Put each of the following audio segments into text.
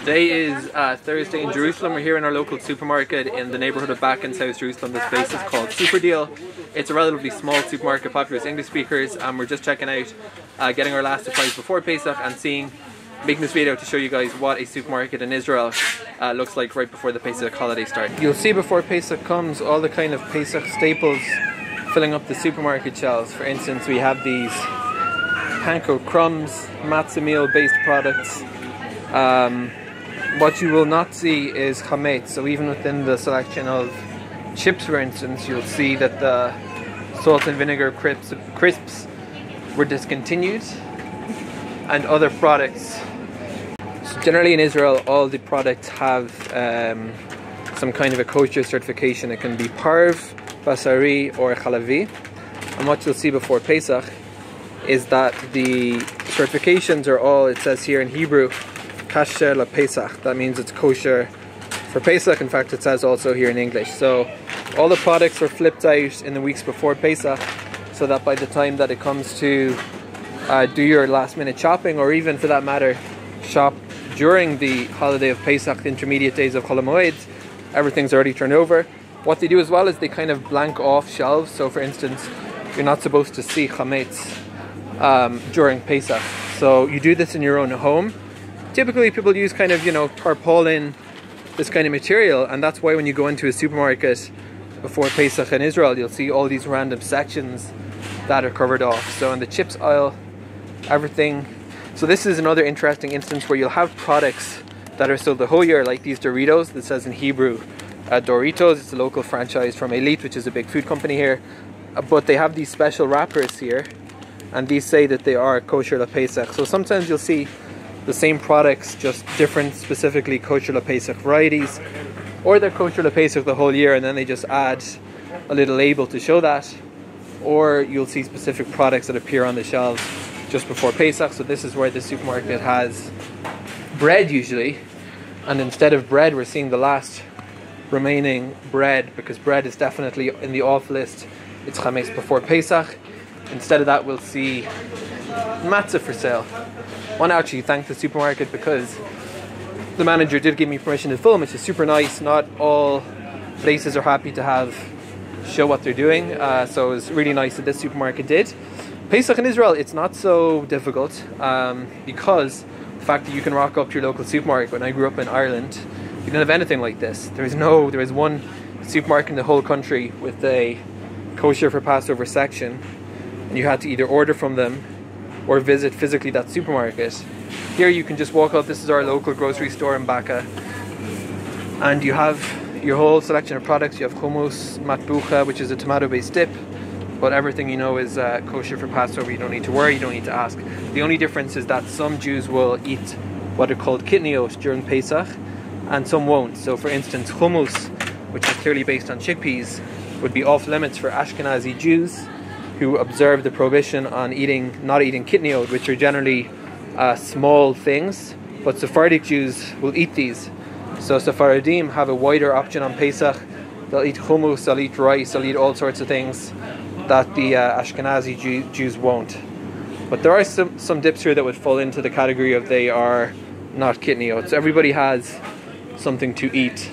Today is uh, Thursday in Jerusalem. We're here in our local supermarket in the neighbourhood of Baka in South Jerusalem. This place is called Super Deal. It's a relatively small supermarket, popular with English speakers, and we're just checking out, uh, getting our last supplies before Pesach and seeing, making this video to show you guys what a supermarket in Israel uh, looks like right before the Pesach holiday starts. You'll see before Pesach comes all the kind of Pesach staples filling up the supermarket shelves. For instance, we have these panko crumbs, matzah meal based products. Um, what you will not see is chametz. So even within the selection of chips, for instance, you'll see that the salt and vinegar crisps, crisps were discontinued, and other products. So generally in Israel, all the products have um, some kind of a kosher certification. It can be parv, basari, or chalavi. And what you'll see before Pesach is that the certifications are all, it says here in Hebrew, kasher la Pesach. That means it's kosher for Pesach. In fact, it says also here in English. So all the products are flipped out in the weeks before Pesach so that by the time that it comes to uh, do your last minute shopping or even for that matter shop during the holiday of Pesach, the intermediate days of Chol Hamoed, everything's already turned over. What they do as well is they kind of blank off shelves. So for instance, you're not supposed to see chametz um, during Pesach. So you do this in your own home. Typically, people use kind of you know tarpaulin, this kind of material, and that's why when you go into a supermarket before Pesach in Israel, you'll see all these random sections that are covered off. So in the chips aisle, everything. So this is another interesting instance where you'll have products that are sold the whole year, like these Doritos that says in Hebrew uh, Doritos. It's a local franchise from Elite, which is a big food company here. Uh, but they have these special wrappers here and these say that they are kosher la Pesach. So sometimes you'll see the same products, just different specifically kosher Pesach varieties, or they're kosher Pesach the whole year and then they just add a little label to show that, or you'll see specific products that appear on the shelves just before Pesach. So this is where the supermarket has bread usually, and instead of bread, we're seeing the last remaining bread because bread is definitely in the off list. It's chametz before Pesach. Instead of that, we'll see matzah for sale. Want to actually thank the supermarket because the manager did give me permission to film, which is super nice. Not all places are happy to have show what they're doing, uh, so it was really nice that this supermarket did. Pesach in Israel, it's not so difficult um, because the fact that you can rock up to your local supermarket. When I grew up in Ireland, you didn't have anything like this. There is no, there is one supermarket in the whole country with a kosher for Passover section and you had to either order from them or visit physically that supermarket. Here you can just walk up, this is our local grocery store in Baka, and you have your whole selection of products. You have hummus, matbucha, which is a tomato based dip, but everything you know is uh, kosher for Passover. You don't need to worry, you don't need to ask. The only difference is that some Jews will eat what are called kitniot during Pesach, and some won't. So, for instance, hummus, which is clearly based on chickpeas, would be off limits for Ashkenazi Jews who observe the prohibition on eating, not eating kitniot, which are generally uh, small things, but Sephardic Jews will eat these. So Sephardim have a wider option on Pesach. They'll eat hummus, they'll eat rice, they'll eat all sorts of things that the uh, Ashkenazi Jew- Jews won't. But there are some, some dips here that would fall into the category of they are not kitniot. So everybody has something to eat.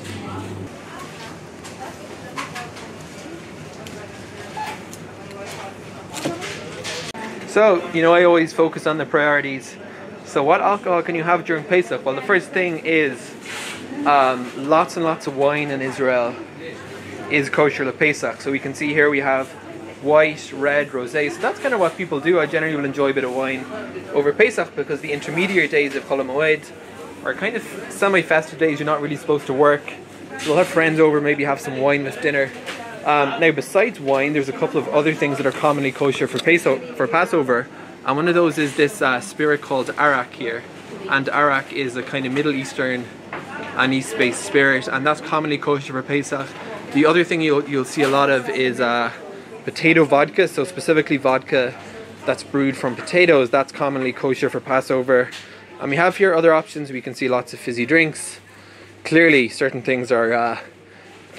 So, you know, I always focus on the priorities. So, what alcohol can you have during Pesach? Well, the first thing is um, lots and lots of wine in Israel is kosher le Pesach. So, we can see here we have white, red, rosé. So, that's kind of what people do. I generally will enjoy a bit of wine over Pesach because the intermediary days of Chol Hamoed are kind of semi festive days. You're not really supposed to work. You'll have friends over, maybe have some wine with dinner. Um, now, besides wine, there's a couple of other things that are commonly kosher for, Peso- for Passover, and one of those is this uh, spirit called arak here. And arak is a kind of Middle Eastern anise-based spirit, and that's commonly kosher for Pesach. The other thing you'll, you'll see a lot of is uh, potato vodka, so specifically vodka that's brewed from potatoes, that's commonly kosher for Passover. And we have here other options, we can see lots of fizzy drinks. Clearly, certain things are uh,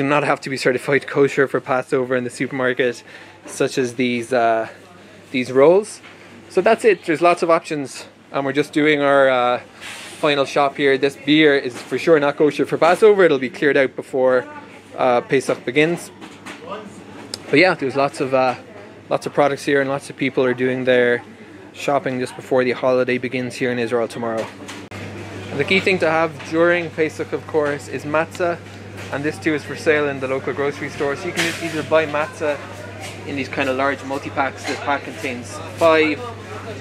do not have to be certified kosher for Passover in the supermarket, such as these uh, these rolls. So that's it. There's lots of options, and we're just doing our uh, final shop here. This beer is for sure not kosher for Passover. It'll be cleared out before uh, Pesach begins. But yeah, there's lots of uh, lots of products here, and lots of people are doing their shopping just before the holiday begins here in Israel tomorrow. And the key thing to have during Pesach, of course, is matzah, and this too is for sale in the local grocery store. So you can either buy matzah in these kind of large multi packs. This pack contains five,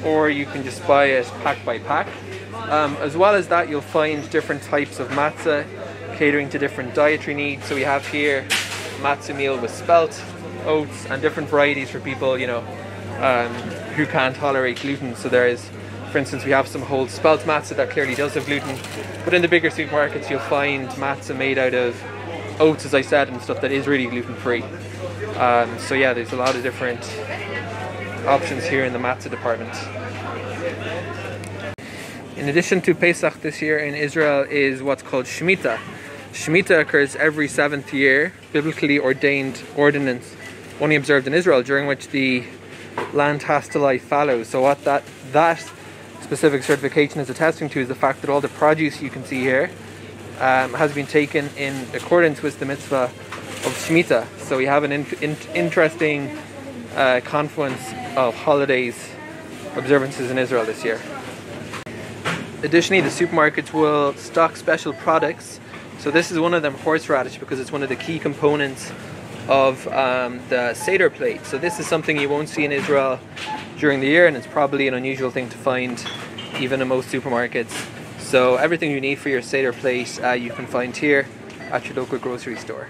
or you can just buy it pack by pack. Um, as well as that, you'll find different types of matzah catering to different dietary needs. So we have here matzah meal with spelt, oats, and different varieties for people, you know, um, who can't tolerate gluten. So there is, for instance, we have some whole spelt matzah that clearly does have gluten. But in the bigger supermarkets, you'll find matzah made out of oats, as I said, and stuff that is really gluten free. Um, so yeah, there's a lot of different options here in the matzah department. In addition to Pesach this year in Israel is what's called Shemitah. Shemitah occurs every seventh year, biblically ordained ordinance, only observed in Israel, during which the land has to lie fallow. So what that that specific certification is attesting to is the fact that all the produce you can see here um, has been taken in accordance with the mitzvah of Shemitah. So we have an in, in, interesting uh, confluence of holidays observances in Israel this year. Additionally, the supermarkets will stock special products. So this is one of them, horseradish, because it's one of the key components of um, the Seder plate. So this is something you won't see in Israel during the year, and it's probably an unusual thing to find even in most supermarkets. So everything you need for your Seder place uh, you can find here at your local grocery store.